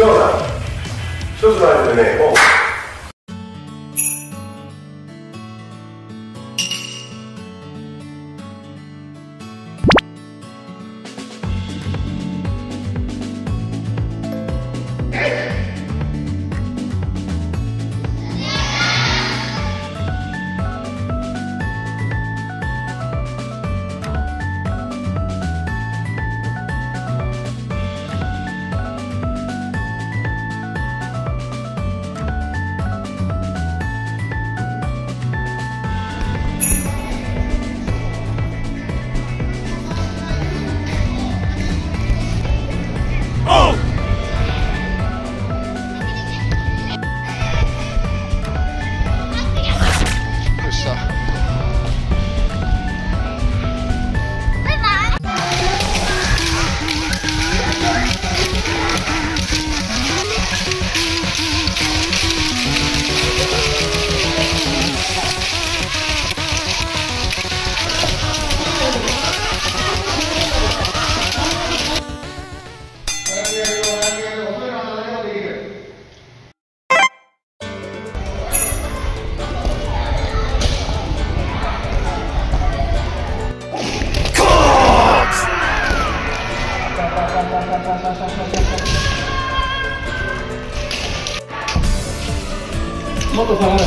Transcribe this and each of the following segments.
違うな一つのアイテムねもっと下がる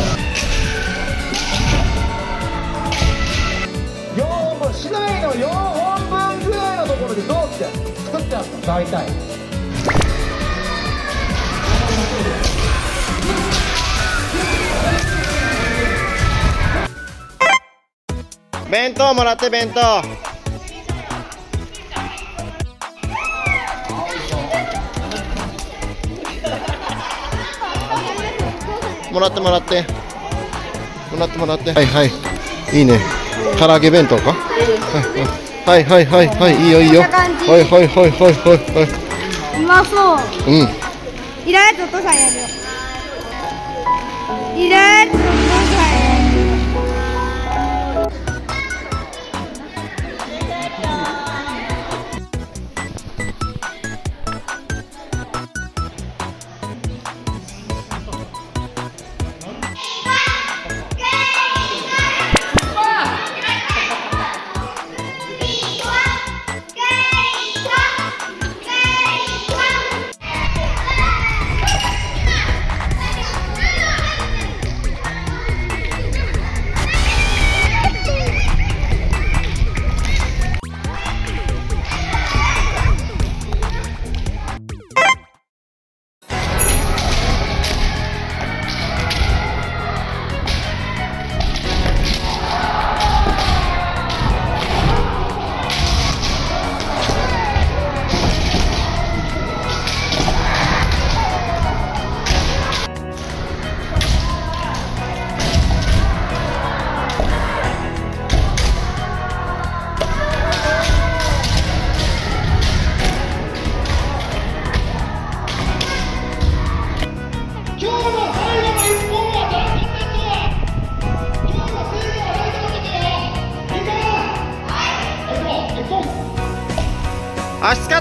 4本市内の4本分ぐらいのところでどうって作ってあった大体。弁当もらって弁当。もらってもらって。もらってもらって。はいはい。いいね。唐揚げ弁当か？はいはい。はいはいはい。いいよいいよ。はいはいはいはいはいはうまそう。いうん。いらないとお父さんやるよ আজকে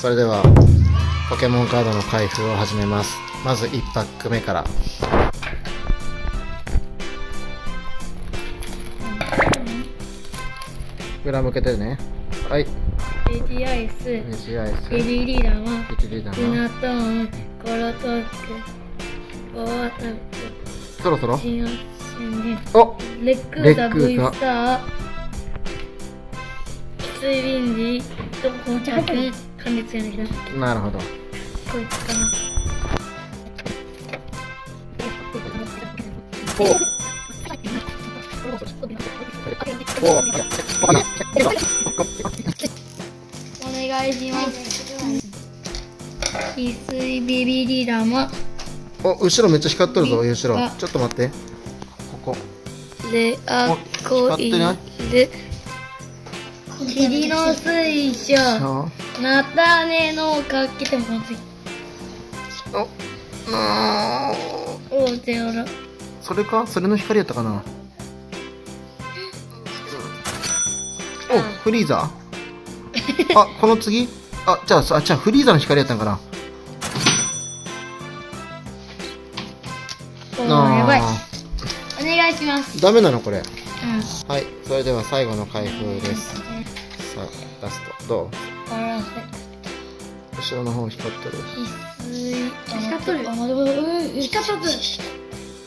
それではポケモンカードの開封を始めます。まず1パック目から。裏向けてね。はい。エジアイス、エ西アイス。リリラマ、一リだなルナトーン、コロトーク、ボアタク、そろそろ？シンアシンデン、おレックーザ、V ザスター、キツイビンジと紅茶くん、関列やねんけど、こなるほど。いつかな。お願いします。翡翠ビビリラマ、お後ろめっちゃ光っとるぞビ後ろ。あちょっと待って。ここ。レアコイ光ル、霧の水晶、あ菜種の活気でもついおあお。それか？それの光やったかな？おフリーザー？あこの次？あじゃあそあじゃあフリーザの光やったんかな？おーやばい。あお願いします。ーダメなのこれ。うん。はいそれでは最後の開封です。さあラスト。どう？あ後ろの方光ってる。翡翠。光っとる。光っとる。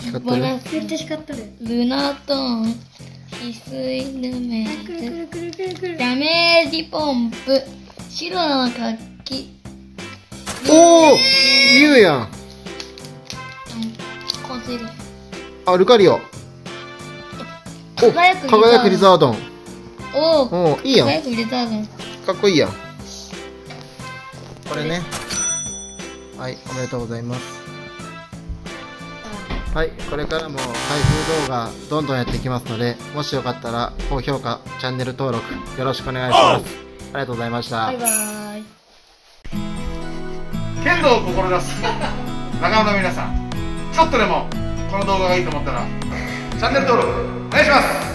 光ってる。めっちゃ光っとる。ルナトーン、翡翠ヌメくるくるくるくるくる。ダメージポンプ、白の活気。おお竜やん。うん、香水です。あルカリオ。お輝くリザードン。輝くリザードン。おお、いいやん。かっこいいやんこれね。はいおめでとうございます。はいこれからも開封動画どんどんやっていきますのでもしよかったら高評価チャンネル登録よろしくお願いします。ありがとうございました。バイバーイ。剣道を志す。仲間の皆さん。ちょっとでもこの動画がいいと思ったらチャンネル登録お願いします